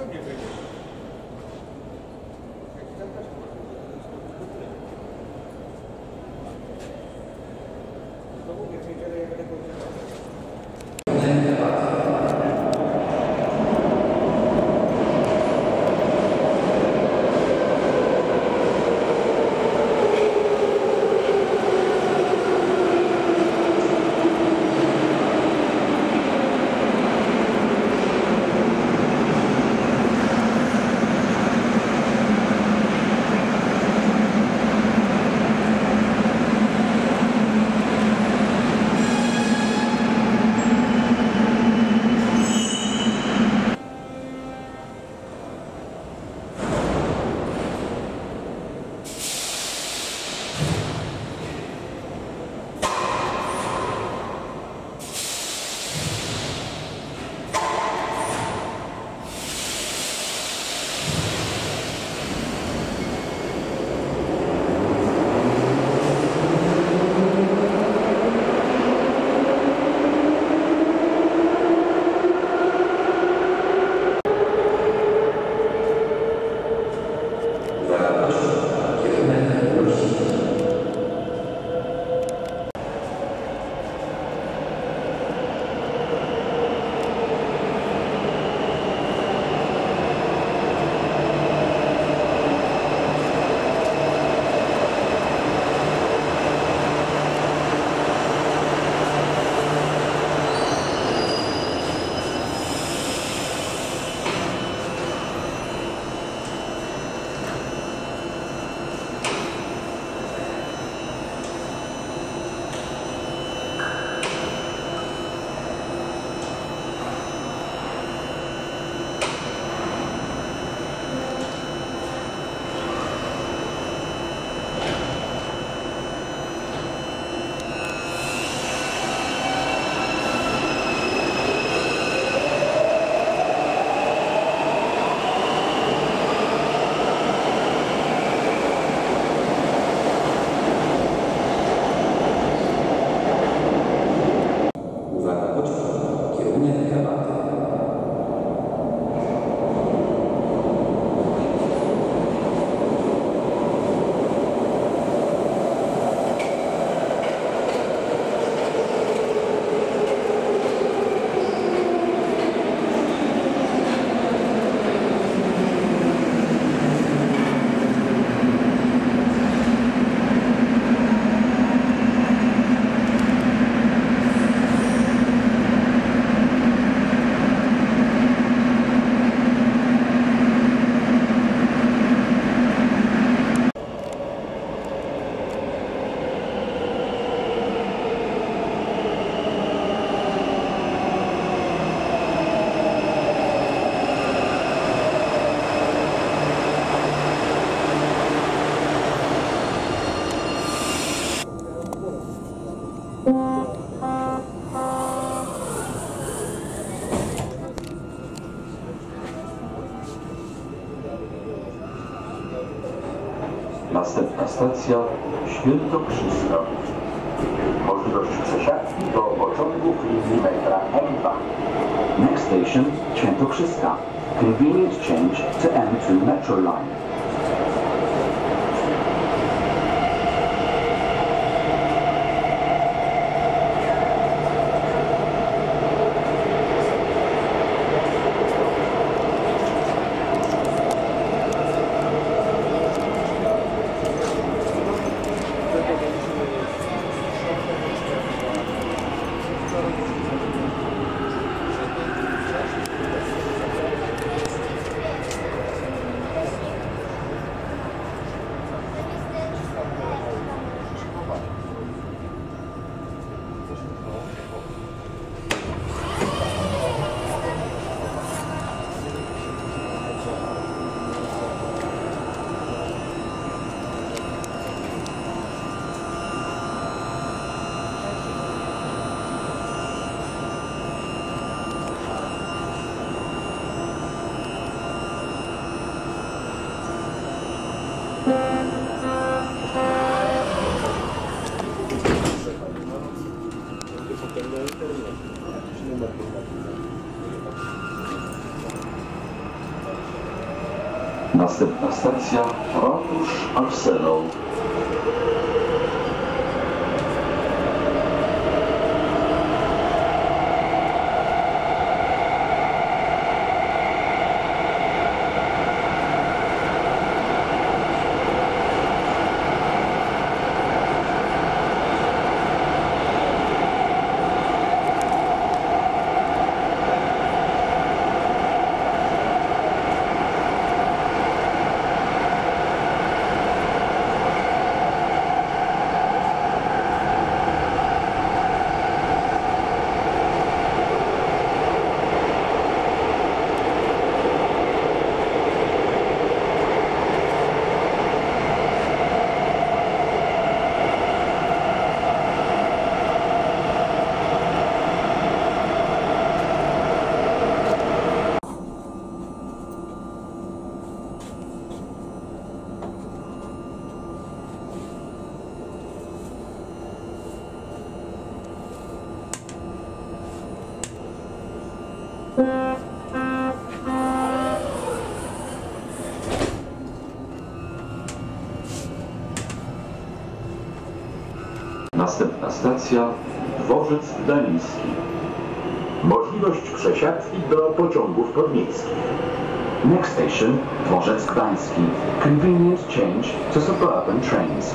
어떤 계획이요 stacja Świętokrzyska. Możliwość przesiadki do pociągów linii metra M2. Next station Świętokrzyska. Convenient change to M2 Metro Line. Następna stacja Ratusz Arsenał. Następna stacja Dworzec Gdański. Możliwość przesiadki do pociągów podmiejskich. Next station Dworzec Gdański. Convenient change to suburban trains.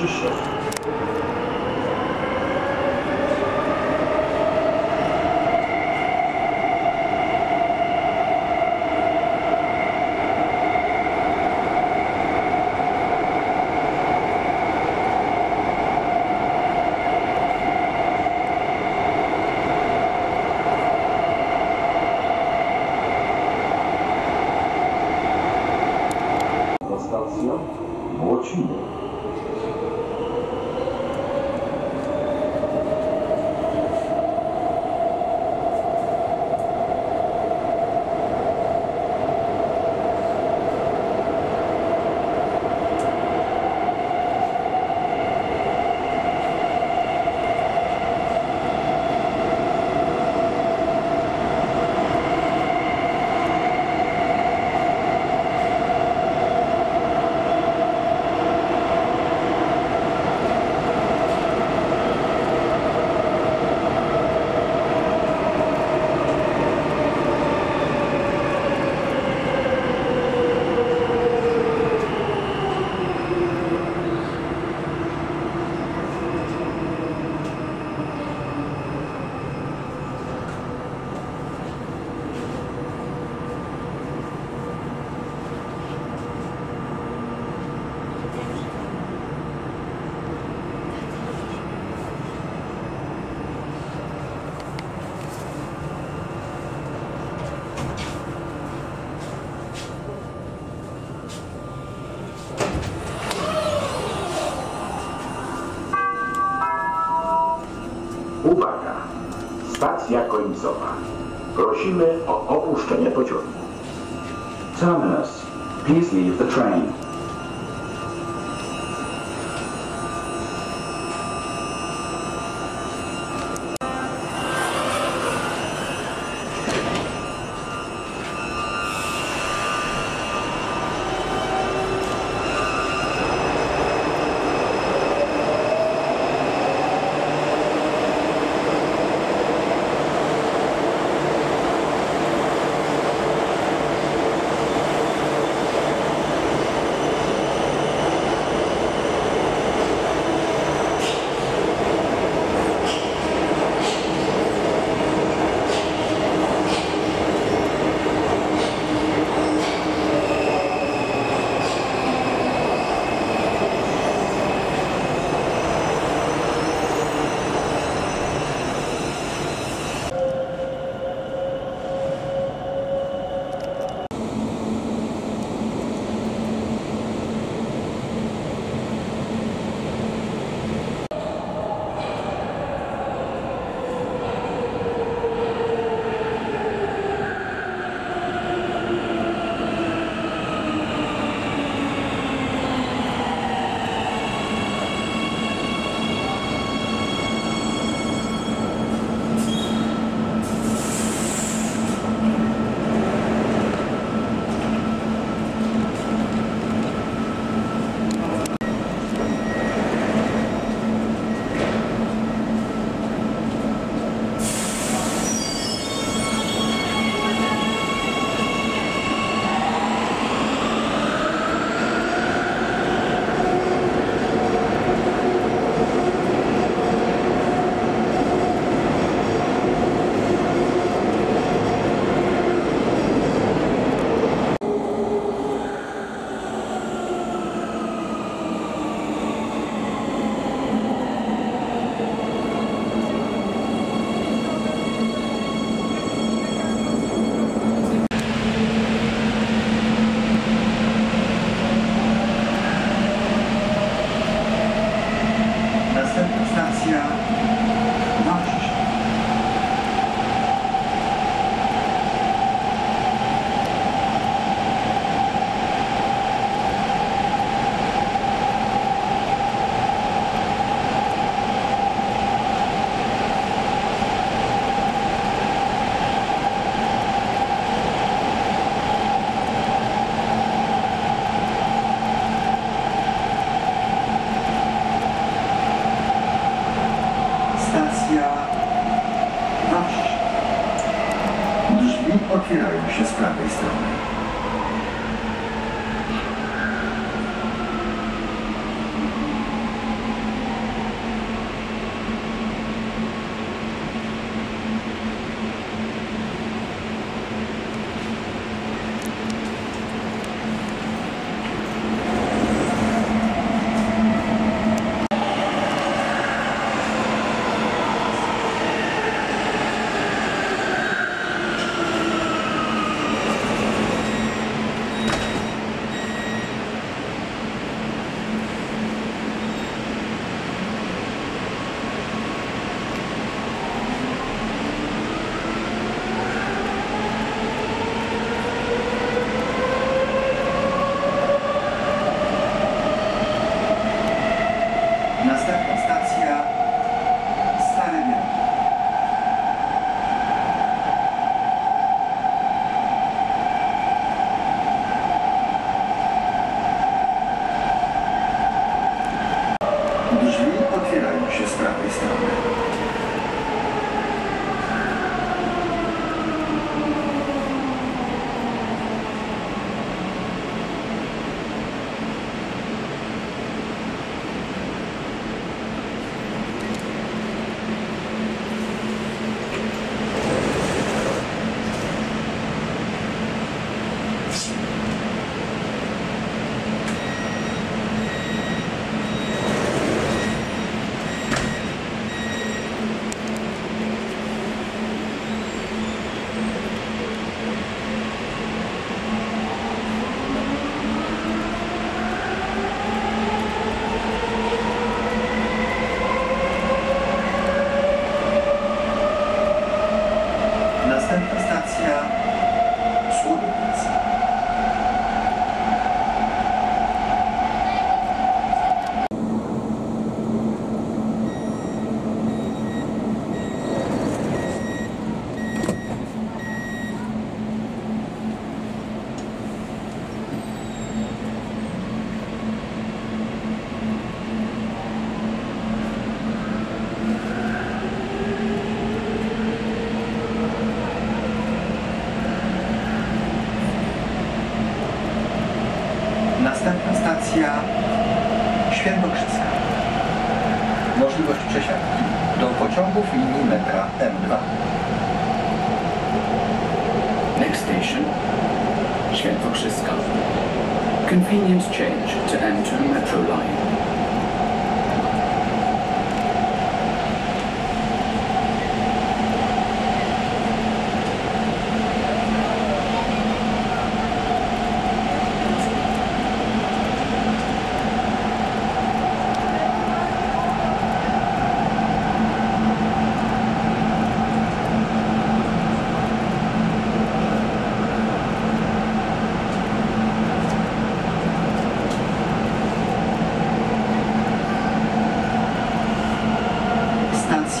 Жишев. Końcowa. Prosimy o opuszczenie pociągu. Terminus. Please leave the train.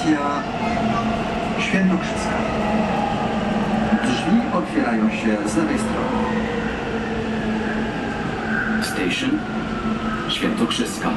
Stacja Świętokrzyska. Drzwi otwierają się z lewej strony. Station, Świętokrzyska.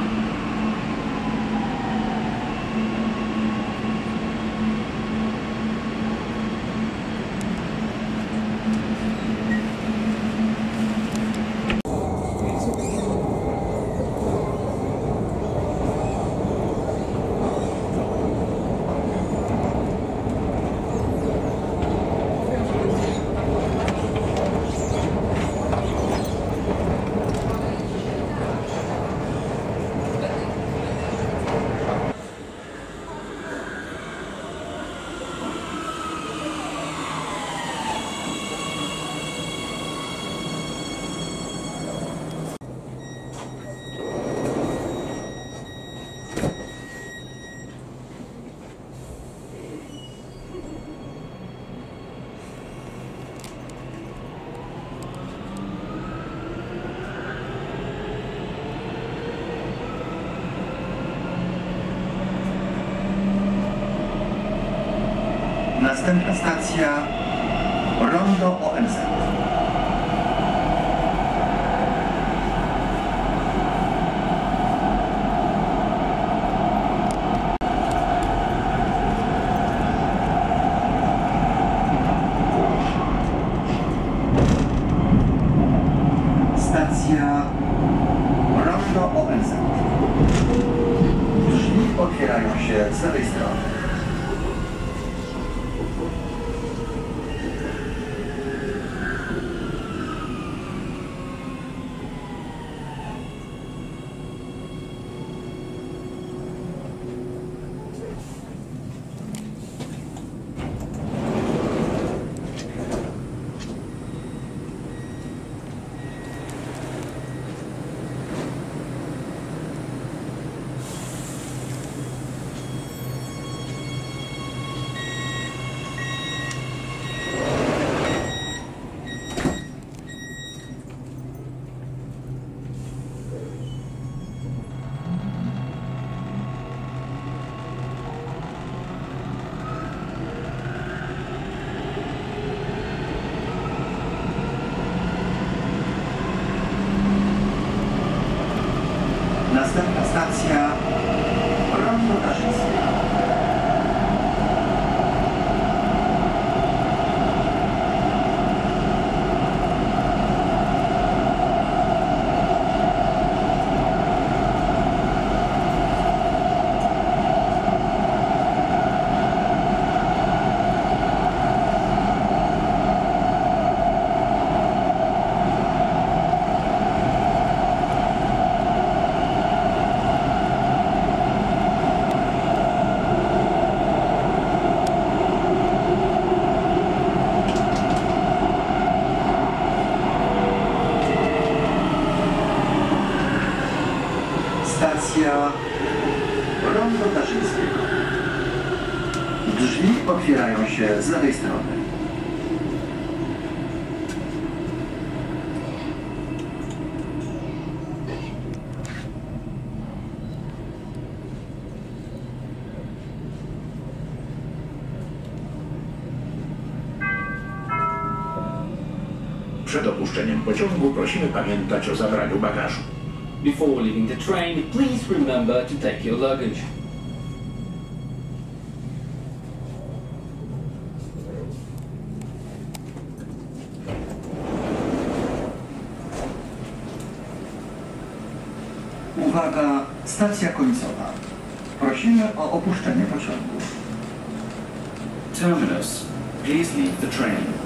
Pociągu prosimy pamiętać o zabraniu bagażu. Before leaving the train, please remember to take your luggage. Uwaga, stacja końcowa. Prosimy o opuszczenie pociągu. Terminus. Please leave the train.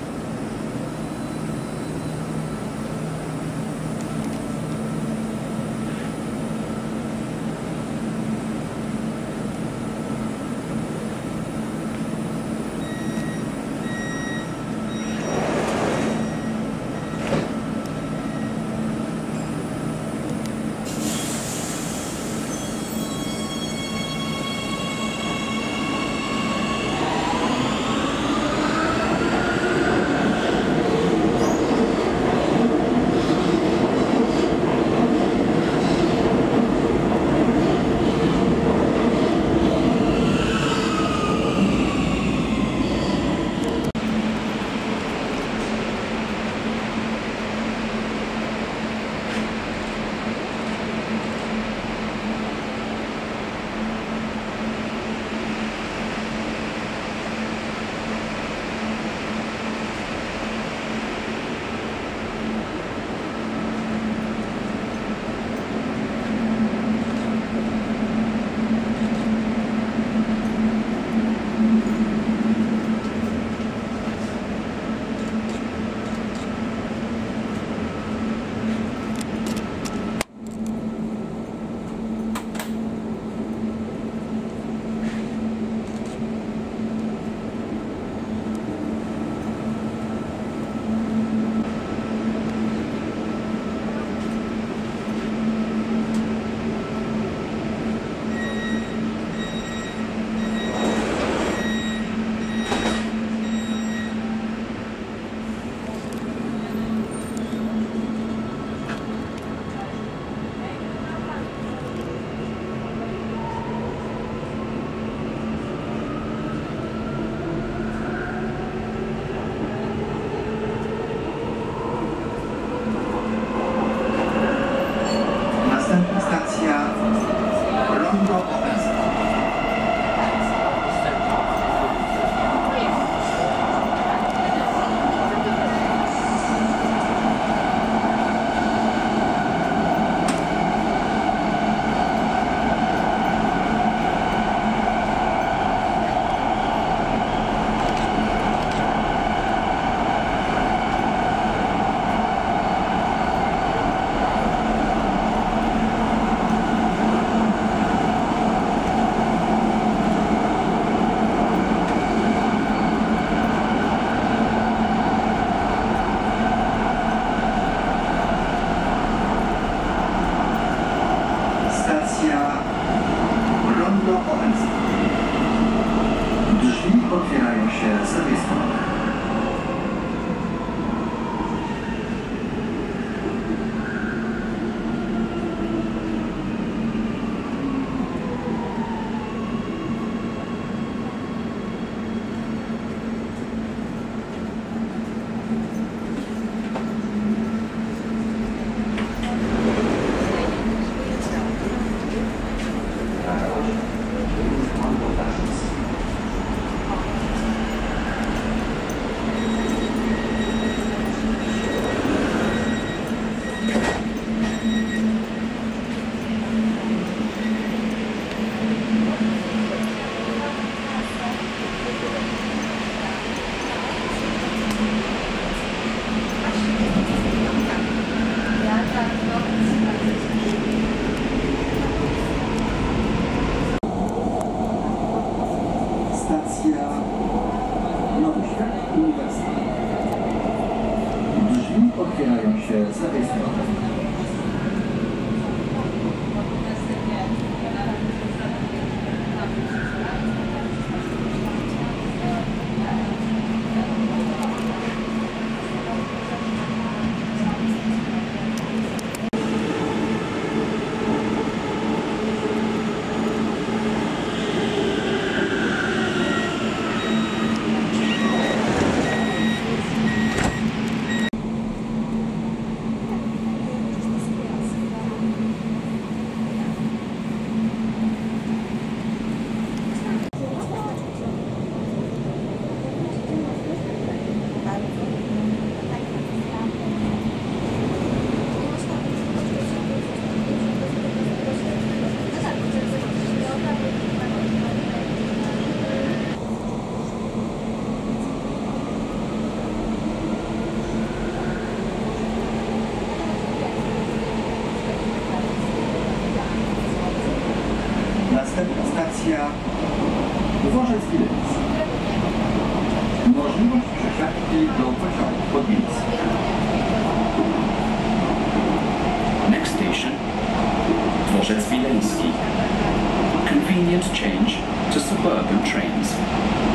Suburban trains.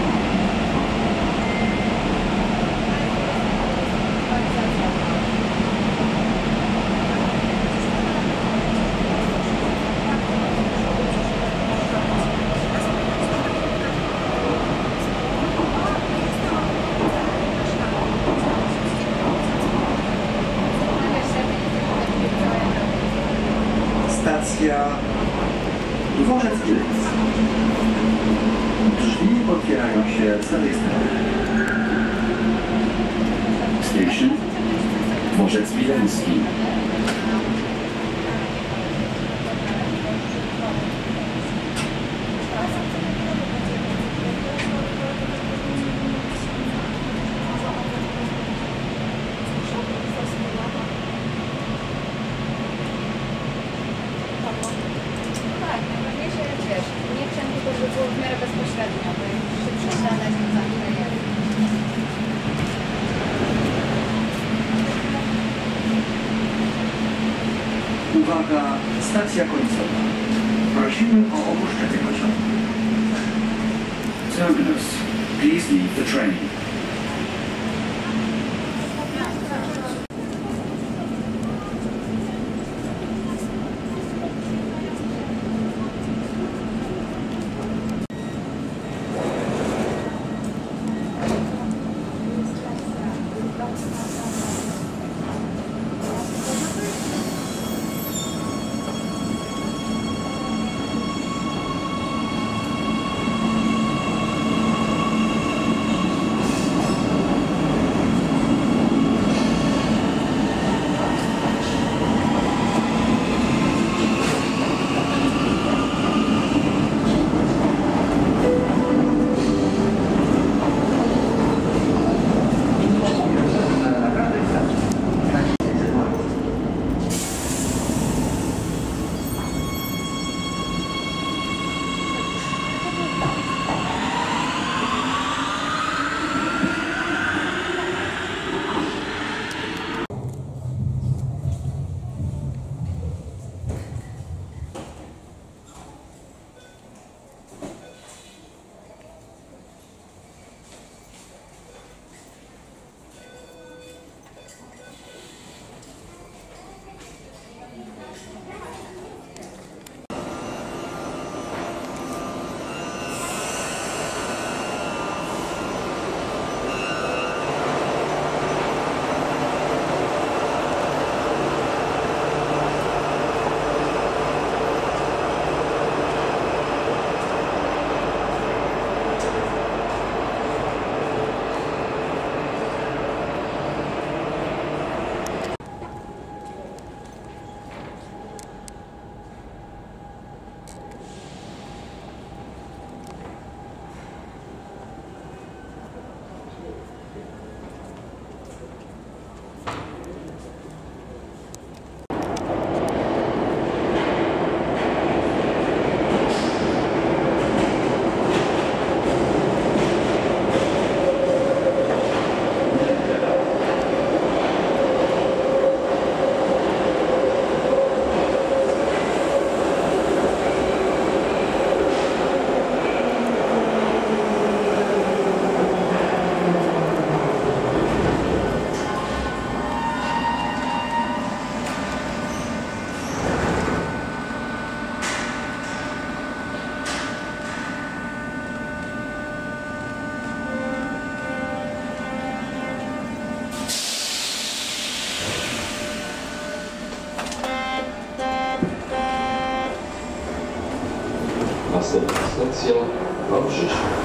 Następna stacja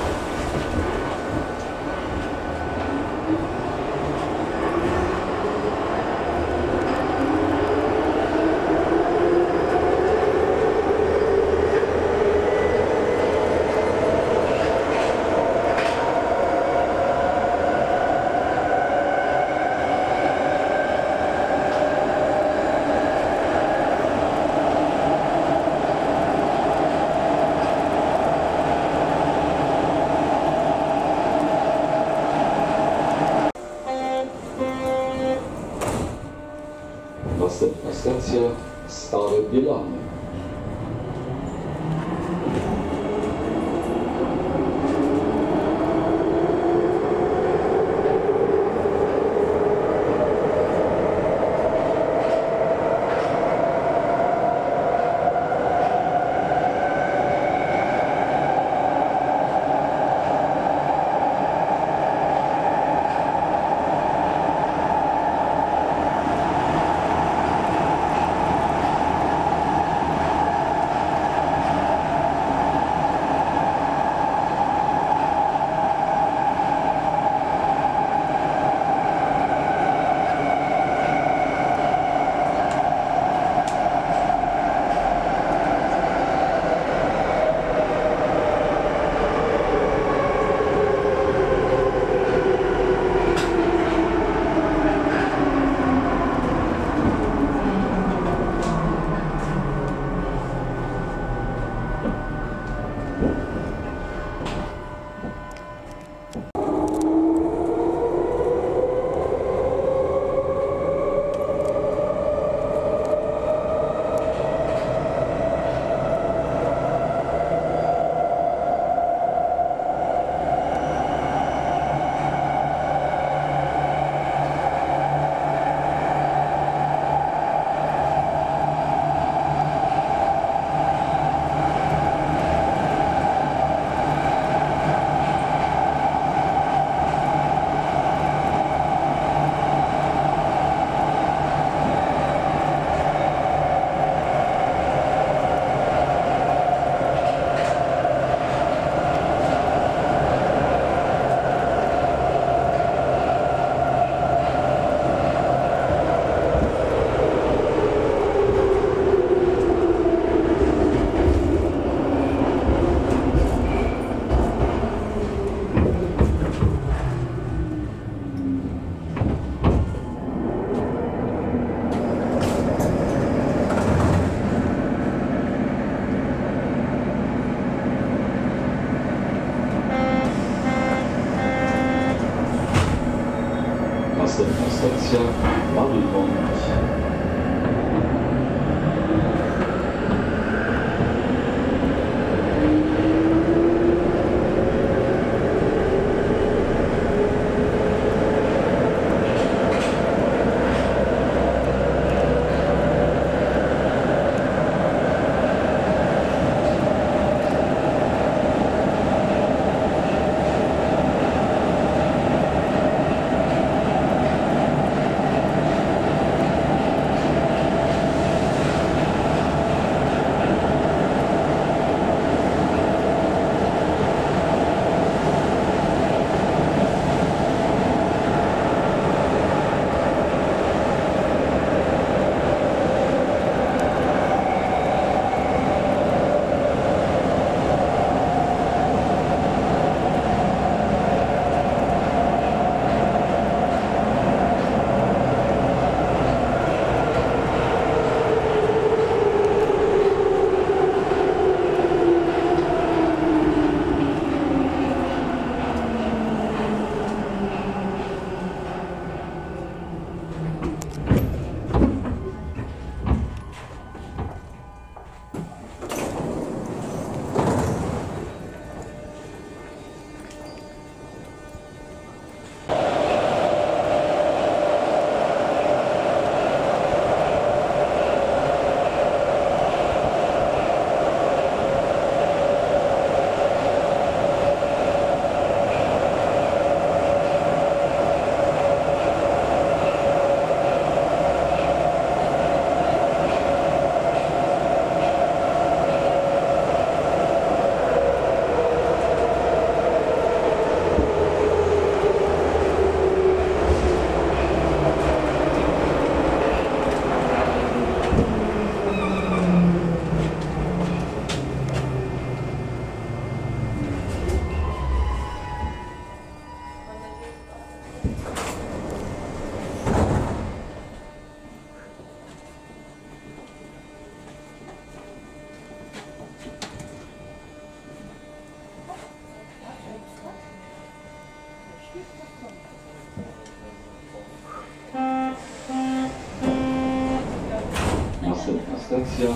Stacja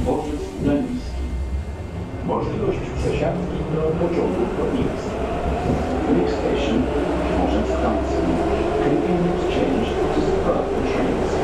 Dworzec Wileński. Możliwość przesiadki do pociągów lotniczych. Next station, Gdański. Convenient change to suburban trains.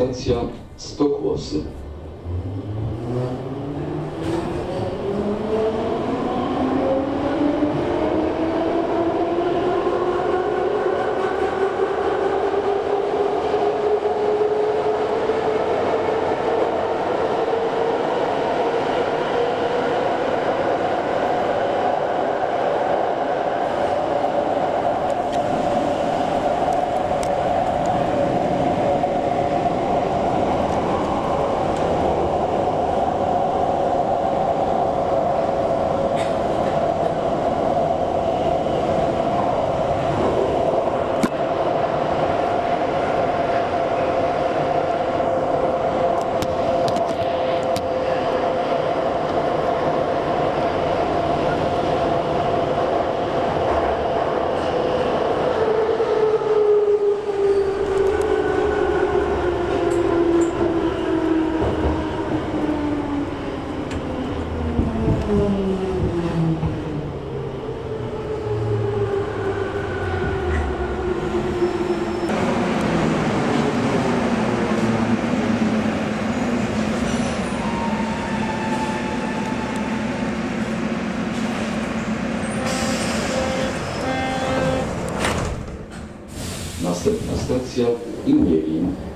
Następna stacja Stokłosy. Następna stacja Imielin. Prosimy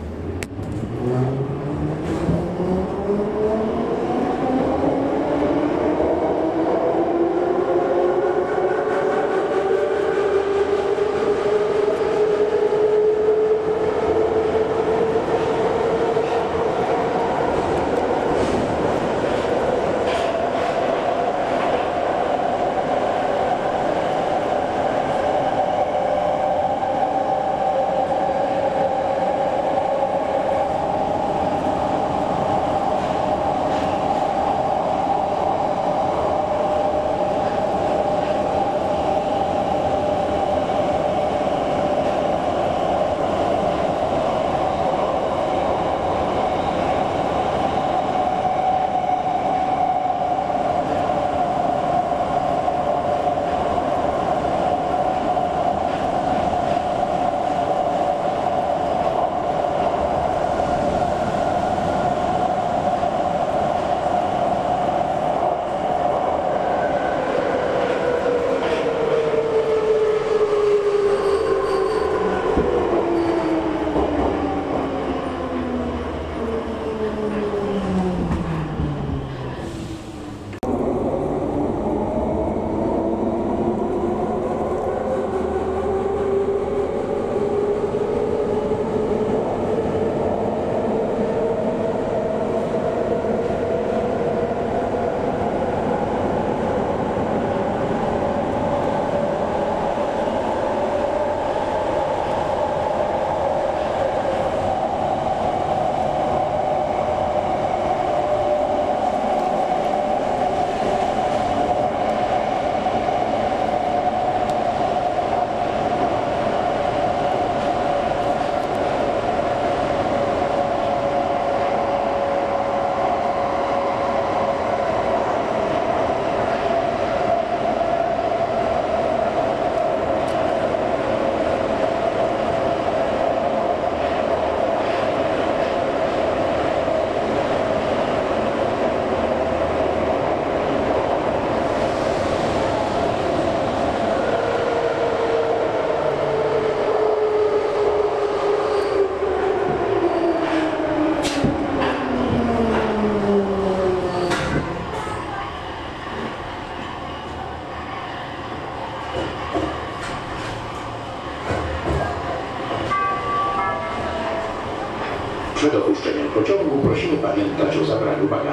pamiętać o zabraniu bagażu. Before